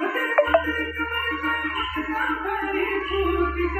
Thank you.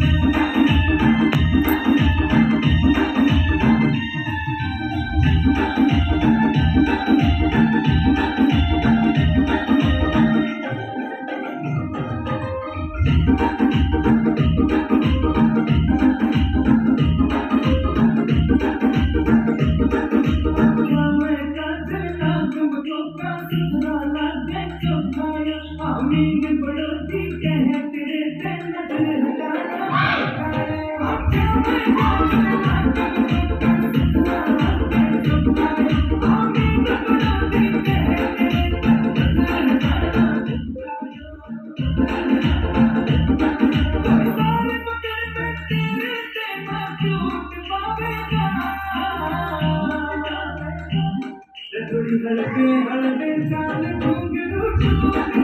I'm हलके हलके चाल घूँगे